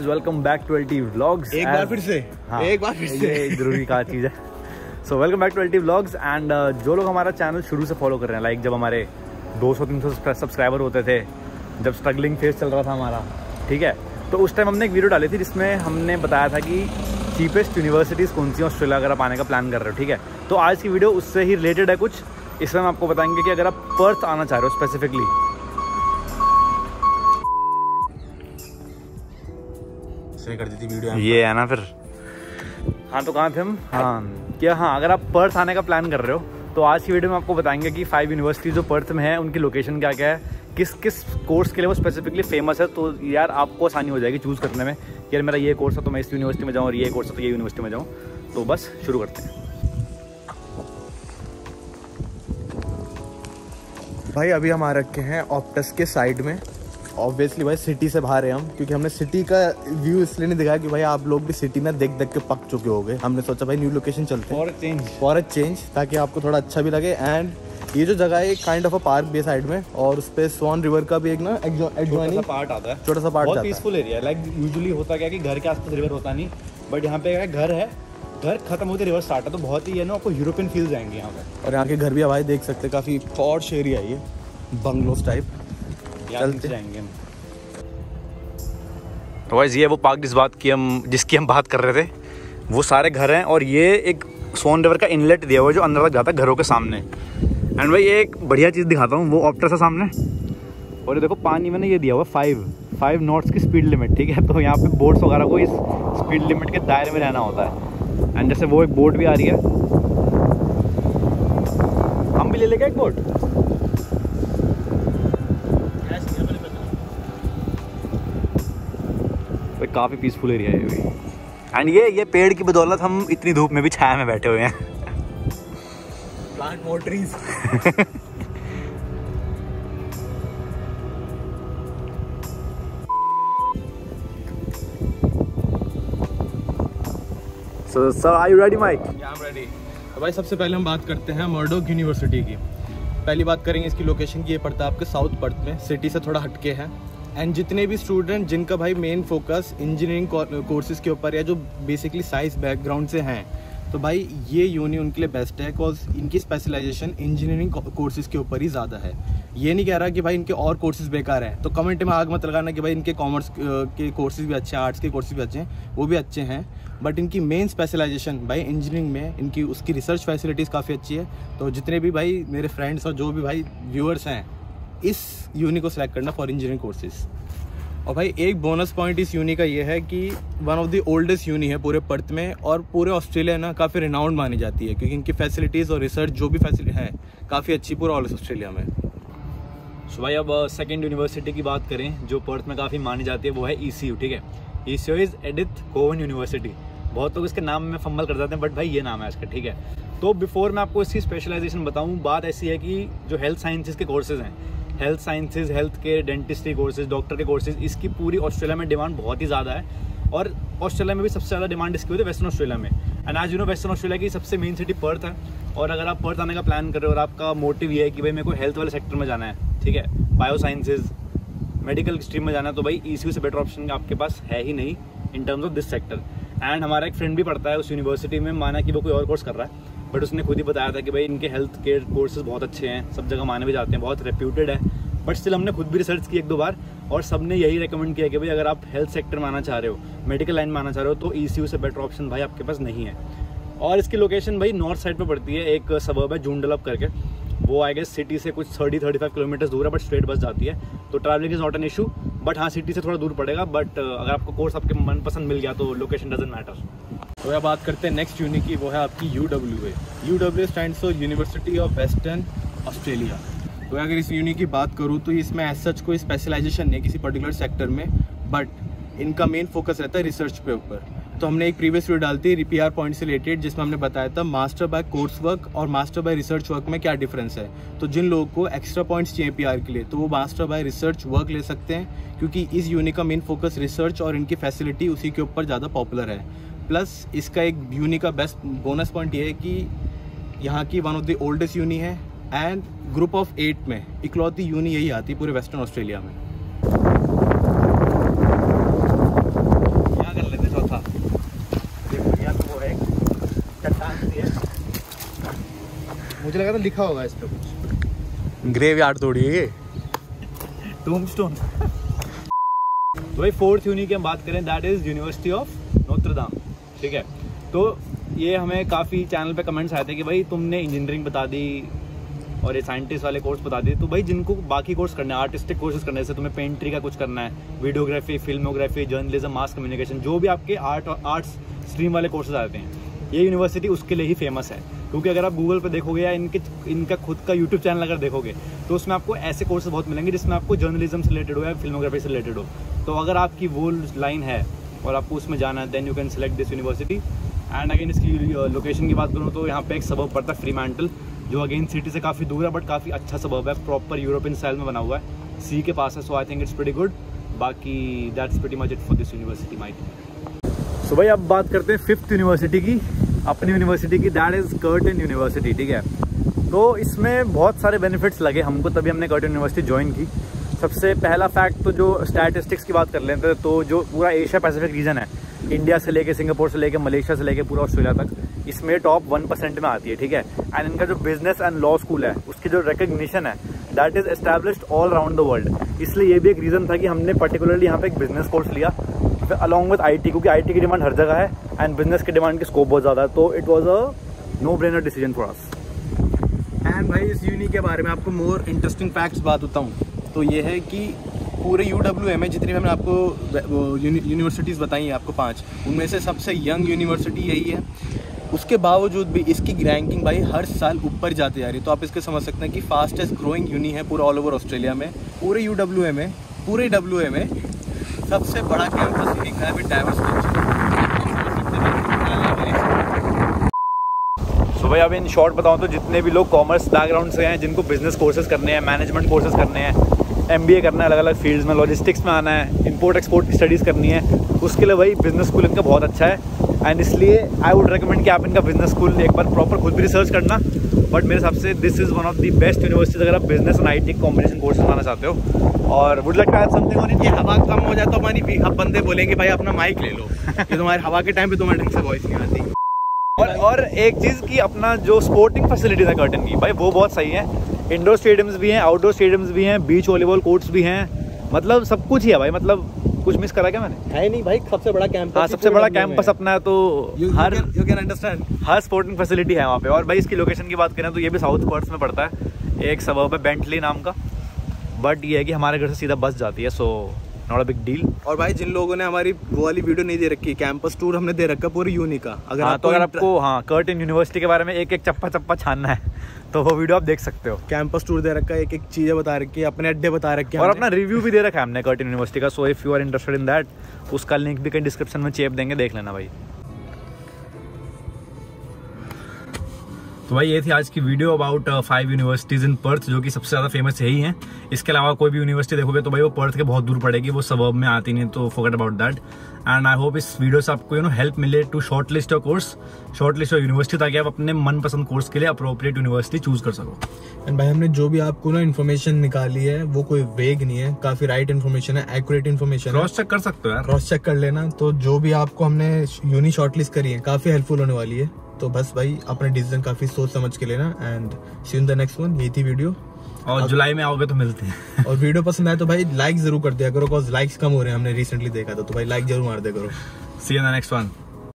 Guys welcome back to LT vlogs एक बार फिर से हाँ, एक बार फिर से। ये ज़रूरी का चीज़ है। So welcome back to LT vlogs and जो लोग हमारा चैनल शुरू से फॉलो कर रहे हैं लाइक जब हमारे 200-300 सब्सक्राइबर होते थे जब स्ट्रगलिंग फ़ेज़ चल रहा था हमारा ठीक है? तो उस टाइम हमने एक वीडियो डाली थी जिसमें हमने बताया था कि चीपेस्ट यूनिवर्सिटीज़ कौन सी ऑस्ट्रेलिया अगर आप आने का प्लान कर रहे हो ठीक है? तो आज की वीडियो उससे ही रिलेटेड है कुछ। इसमें हम आपको बताएँगे कि अगर आप पर्थ आना चाह रहे हो स्पेसिफिकली कर दी थी वीडियो ये है ना फिर। हाँ तो कहाँ थे हम? हाँ क्या? हाँ अगर आप पर्थ आने का प्लान कर रहे हो तो आज की वीडियो में आपको बताएँगे कि फाइव यूनिवर्सिटी जो पर्थ में है उनकी लोकेशन क्या क्या है किस किस कोर्स के लिए वो स्पेसिफिकली फ़ेमस है तो यार आपको आसानी हो जाएगी चूज़ करने में कि यार मेरा ये कोर्स है तो मैं इस यूनिवर्सिटी में जाऊँ और ये कोर्स है तो ये यूनिवर्सिटी में जाऊँ। तो बस शुरू करते हैं। भाई अभी हम आ रखे हैं ऑप्टस के साइड में। ऑब्वियसली भाई सिटी से बाहर है हम क्योंकि हमने सिटी का व्यू इसलिए नहीं दिखाया कि भाई आप लोग भी सिटी में देख देख के पक चुके हो गए हमने सोचा भाई न्यू लोकेशन चलते हैं। चेंज फॉर अ चेंज ताकि आपको थोड़ा अच्छा भी लगे। एंड ये जो जगह है काइंड ऑफ़ अ पार्क भी साइड में और उस पे स्वान रिवर का भी एक ना एडजॉइनिंग पार्ट आता है। छोटा सा पार्ट बहुत पीसफुल एरिया है। लाइक यूजुअली होता क्या कि घर के आसपास रिवर होता नहीं बट यहाँ पे घर है। घर खत्म होते रिवर स्टार्ट है तो बहुत ही है ना आपको यूरोपियन फील जाएँगे यहाँ पे। और यहाँ के घर भी भाई देख सकते हैं काफ़ी पॉश एरिया है ये बंगलोस टाइप चलते। जाएँगे हम तो वाइज ये वो पार्क जिस बात की हम जिसकी हम बात कर रहे थे। वो सारे घर हैं और ये एक सोन रिवर का इनलेट दिया हुआ है जो अंदर तक जाता है घरों के सामने। एंड भाई ये एक बढ़िया चीज़ दिखाता हूँ वो ऑप्टर है सामने। और ये देखो पानी में ना ये दिया हुआ फाइव फाइव नॉट्स की स्पीड लिमिट ठीक है? तो यहाँ पे बोट्स वगैरह को इस स्पीड लिमिट के दायरे में रहना होता है। एंड जैसे वो एक बोट भी आ रही है। हम भी ले लेंगे एक बोट काफ़ी पीसफुल एरिया है ये भी। एंड ये ये पेड़ की बदौलत हम इतनी धूप में भी छाया में बैठे हुए हैं। Plant more trees so sir are you ready mic ready तो भाई सबसे पहले हम बात करते हैं मर्डोक यूनिवर्सिटी की। पहली बात करेंगे इसकी लोकेशन की ये पड़ता है आपके साउथ पर्थ में। सिटी से थोड़ा हटके है। एंड जितने भी स्टूडेंट जिनका भाई मेन फोकस इंजीनियरिंग कोर्सेज के ऊपर या जो बेसिकली साइंस बैकग्राउंड से हैं तो भाई ये यूनि उनके लिए बेस्ट है बिकॉज़ इनकी स्पेशलाइजेशन इंजीनियरिंग कोर्सेज के ऊपर ही ज़्यादा है। ये नहीं कह रहा कि भाई इनके और कोर्सेज बेकार हैं तो कमेंट में आग मत लगाना कि भाई इनके कॉमर्स के कोर्सेज भी अच्छे हैं आर्ट्स के कोर्सेज भी अच्छे हैं, वो भी अच्छे हैं। बट इनकी मेन स्पेशलाइजेशन भाई इंजीनियरिंग में, इनकी उसकी रिसर्च फैसिलिटीज़ काफ़ी अच्छी है। तो जितने भी भाई मेरे फ्रेंड्स और जो भी भाई व्यूअर्स हैं इस यूनि को सिलेक्ट करना फॉर इंजीनियरिंग कोर्सेज और भाई, एक बोनस पॉइंट इस यूनि का ये है कि one of the oldest uni है पूरे पर्थ में और पूरे ऑस्ट्रेलिया ना काफ़ी रिनाउंड मानी जाती है क्योंकि इनकी फैसिलिटीज़ और रिसर्च जो भी फैसिलिटी है, काफ़ी अच्छी पूरा ऑल ऑस्ट्रेलिया में। सो भाई, अब सेकेंड यूनिवर्सिटी की बात करें, जो पर्थ में काफ़ी मानी जाती है, वो है ECU ठीक है? E is Edith Cowan University बहुत लोग तो इसके नाम में फंबल कर जाते हैं बट भाई, ये नाम है इसका, ठीक है? तो बिफोर मैं आपको इसकी स्पेशलाइजेशन बताऊँ, बात ऐसी है कि जो हेल्थ साइंसेज के कोर्सेज हैं हेल्थ साइंसेज हेल्थ के डेंटिस्ट्री कोर्सेज डॉक्टर के कोर्सेज इसकी पूरी ऑस्ट्रेलिया में डिमांड बहुत ही ज़्यादा है। और ऑस्ट्रेलिया में भी सबसे ज़्यादा डिमांड इसकी होती है वेस्टर्न ऑस्ट्रेलिया में। एंड आज यू नो वेस्टर्न ऑस्ट्रेलिया की सबसे मेन सिटी पर्थ है। और अगर आप पर्थ आने का प्लान कर रहे हो और आपका मोटिव ये है कि भाई मेरे को हेल्थ वाले सेक्टर में जाना है, ठीक है? बायो साइंसेज मेडिकल स्ट्रीम में जाना है तो भाई ई से बेटर ऑप्शन आपके पास है ही नहीं in terms of this sector and हमारा एक फ्रेंड भी पढ़ता है उस यूनिवर्सिटी में, माना कि वो कोई और कोर्स कर रहा है। बट उसने खुद ही बताया था कि भाई इनके हेल्थ केयर कोर्सेज बहुत अच्छे हैं, सब जगह माने भी जाते हैं, बहुत रेप्यूटेड है। बट स्टिल हमने खुद भी रिसर्च की एक दो बार और सबने यही रिकमेंड किया कि भाई अगर आप हेल्थ सेक्टर में आना चाह रहे हो मेडिकल लाइन में आना चाह रहे हो तो ई से बेटर ऑप्शन भाई आपके पास नहीं है। और इसकी लोकेशन भाई नॉर्थ साइड पर पड़ती है, एक सबब है जूनडलप करके। वो आई गेस सिटी से कुछ थर्टी थर्टी फाइव किलोमीटर दूर है बट स्ट्रेट बस जाती है। तो travelling is not an issue but हाँ सिटी से थोड़ा दूर पड़ेगा बट अगर आपको कोर्स आपके मनपसंद मिल गया तो लोकेशन डजेंट मैटर तो बात करते हैं नेक्स्ट यूनि की, वो है आपकी U W A U W stand for University of Western Australia तो अगर इस यूनि की बात करूँ तो इसमें एज सच कोई स्पेशलाइजेशन नहीं किसी पर्टिकुलर सेक्टर में बट इनका मेन फोकस रहता है रिसर्च पे ऊपर. तो हमने एक प्रीवियस वीडियो डालती है पी आर पॉइंट से रिलेटेड जिसमें हमने बताया था मास्टर बाय कोर्स वर्क और मास्टर बाय रिसर्च वर्क में क्या डिफरेंस है. तो जिन लोगों को एक्स्ट्रा पॉइंट्स चाहिए पी के लिए तो वो मास्टर बाय रिसर्च वर्क ले सकते हैं, क्योंकि इस यूनि का मेन फोकस रिसर्च और इनकी फैसिलिटी उसी के ऊपर ज़्यादा पॉपुलर है. प्लस इसका एक यूनी का बेस्ट बोनस पॉइंट ये है कि यहाँ की one of the oldest uni है एंड ग्रुप ऑफ़ एट में इकलौती यूनी यही आती है पूरे वेस्टर्न ऑस्ट्रेलिया में। कर लेते चौथा। वो है मुझे लगा था लिखा होगा इस पर कुछ। ग्रेव यार्ड तोड़िए टूमस्टोन तो भाई फोर्थ यूनी की हम बात करें that is University of Notre Dame ठीक है? तो ये हमें काफ़ी चैनल पे कमेंट्स आए थे कि भाई तुमने इंजीनियरिंग बता दी और ये साइंटिस्ट वाले कोर्स बता दिए। तो भाई जिनको बाकी कोर्स करना है आर्टिस्टिक कोर्सेज करने से तुम्हें पेंट्री का कुछ करना है videography filmography journalism mass communication जो भी आपके आर्ट और आर्ट्स स्ट्रीम वाले कोर्सेज आते हैं ये यूनिवर्सिटी उसके लिए ही फ़ेमस है। क्योंकि अगर आप गूगल पर देखोगे या इनके, इनका खुद का यूट्यूब चैनल अगर देखोगे तो उसमें आपको ऐसे कोर्सेज बहुत मिलेंगे जिसमें आपको जर्नलिज्म से रिलेटेड हो या फिल्मोग्राफी से रिलेटेड हो। तो अगर आपकी वो लाइन है और आपको उसमें जाना है then you can select this university and again इसकी लोकेशन की बात करूँ तो यहाँ पे एक सबब पड़ता है फ्रीमेंटल जो अगेन सिटी से काफ़ी दूर है बट काफ़ी अच्छा सबब है प्रॉपर यूरोपियन स्टाइल में बना हुआ है. सी के पास है so I think it's very good बाकी that's Beti much it for this university my so भाई, अब बात करते हैं फिफ्थ यूनिवर्सिटी की, अपनी यूनिवर्सिटी की दैट इज़ कर्टन यूनिवर्सिटी ठीक है? तो इसमें बहुत सारे बेनिफिट्स लगे हमको, तभी हमने कर्टन यूनिवर्सिटी ज्वाइन की. सबसे पहला फैक्ट तो जो स्टैटिस्टिक्स की बात कर लेते हैं तो जो पूरा एशिया पैसिफिक रीजन है इंडिया से लेके सिंगापुर से लेके मलेशिया से लेके पूरा ऑस्ट्रेलिया तक, इसमें टॉप वन परसेंट में आती है, ठीक है? एंड इनका जो बिज़नेस एंड लॉ स्कूल है, उसकी जो रिकग्निशन है that is established all around the world इसलिए ये भी एक रीज़न था कि हमने पर्टिकुलरली यहाँ पे एक बिज़नेस कोर्स लिया अलॉन्ग विद आईटी क्योंकि आईटी की डिमांड हर जगह है एंड बिज़नेस की डिमांड की स्कोप बहुत ज़्यादा है तो it was a no brainer decision for us and भाई, इस यूनी के बारे में आपको मोर इंटरेस्टिंग फैक्ट्स बात होता हूँ तो ये है कि पूरे यू डब्ल्यू एम है जितनी मैंने आपको यूनिवर्सिटीज़ बताई हैं, आपको पाँच, उनमें से सबसे यंग यूनिवर्सिटी यही है। उसके बावजूद भी इसकी रैंकिंग भाई हर साल ऊपर जाती जा रही है। तो आप इसके समझ सकते हैं कि फास्टेस्ट ग्रोइंग यूनि है पूरा ऑल ओवर ऑस्ट्रेलिया में, पूरे यू डब्ल्यू एम में पूरे डब्ल्यू एम में सबसे बड़ा कैंपस यूनिक है अभी डाइवर्स भाई, अब इन शॉर्ट बताऊँ तो जितने भी लोग कॉमर्स बैकग्राउंड से हैं, जिनको बिज़नेस कोर्सेज करने हैं मैनेजमेंट कोर्सेज करने हैं एमबीए करना है अलग अलग फील्ड्स में लॉजिस्टिक्स में आना है इम्पोर्ट एक्सपोर्ट की स्टडीज़ करनी है उसके लिए भाई बिज़नेस स्कूल इनका बहुत अच्छा है। एंड इसलिए आई वुड रिकमेंड कि आप इनका बिज़नेस स्कूल एक बार प्रॉपर खुद भी रिसर्च करना। बट मेरे हिसाब से this is one of the best universities अगर आप business and I T combination courses बनाना चाहते हो। और would like to something on ये हवा कम हो जाए तो हमारी अब बंदे बोलेंगे भाई अपना माइक ले लो। ये तुम्हारी हवा के टाइम पे तुम्हारे ढंग से वॉइस नहीं आती। और और एक चीज़ की अपना जो स्पोर्टिंग फैसिलिटीज़ है कर्टन की भाई वो बहुत सही है। इंडोर स्टेडियम्स भी हैं आउटडोर स्टेडियम्स भी हैं बीच वॉलीबॉल कोर्ट्स भी हैं। मतलब सब कुछ ही है भाई मतलब कुछ मिस करा क्या मैंने? है नहीं भाई सबसे बड़ा कैंपस हाँ सबसे बड़ा कैंपस अपना है तो you, हर यू कैन अंडरस्टैंड हर स्पोर्टिंग फैसिलिटी है वहाँ पे। और भाई इसकी लोकेशन की बात करें तो ये भी साउथ पर्स में पड़ता है एक सब है बेंटली नाम का। बट ये है कि हमारे घर से सीधा बस जाती है so not a big deal और भाई जिन लोगों ने हमारी वो वाली वीडियो नहीं दे रखी कैंपस टूर हमने दे रखा पूरी यूनी का। अगर हाँ, तो अगर आपको हाँ कर्टन यूनिवर्सिटी के बारे में एक एक चप्पा चप्पा छानना है तो वो वीडियो आप देख सकते हो। कैंपस टूर दे रखा है एक एक चीज़ें बता रखी है अपने अड्डे बता रखे और अपना रिव्यू भी दे रखा है हमने कर्टन यूनिवर्सिटी का so if you are interested in that उसका लिंक भी कहीं डिस्क्रिप्शन में चेप देंगे देख लेना भाई। तो भाई ये थी आज की video about five universities in Perth जो कि सबसे ज़्यादा फ़ेमस यही है। इसके अलावा कोई भी यूनिवर्सिटी देखोगे तो भाई वो पर्थ के बहुत दूर पड़ेगी वो सबब में आती नहीं तो फोकट about that and I hope इस वीडियो से आपको यू नो हेल्प मिले to shortlist your course shortlist your university ताकि आप अपने मनपसंद कोर्स के लिए अप्रोप्रिएट यूनिवर्सिटी चूज़ कर सको। एंड भाई हमने जो भी आपको ना इन्फॉर्मेशन निकाली है वो कोई वेग नहीं है काफ़ी राइट इन्फॉर्मेशन है एक्यूरेट इन्फॉर्मेशन क्रॉस चेक कर सकते हो क्रॉस चेक कर लेना तो जो भी आपको हमने यूनि शॉर्ट लिस्ट करी है काफ़ी हेल्पफुल होने वाली है। तो बस भाई अपने डिसीज़न काफ़ी सोच समझ के लेना and see in the next one यही थी वीडियो और जुलाई में आओगे तो मिलते हैं। और वीडियो पसंद आए तो भाई लाइक ज़रूर कर दिया करो बिकॉज़ लाइक्स कम हो रहे हैं हमने रिसेंटली देखा था तो भाई लाइक ज़रूर मार दिया करो। See in the next one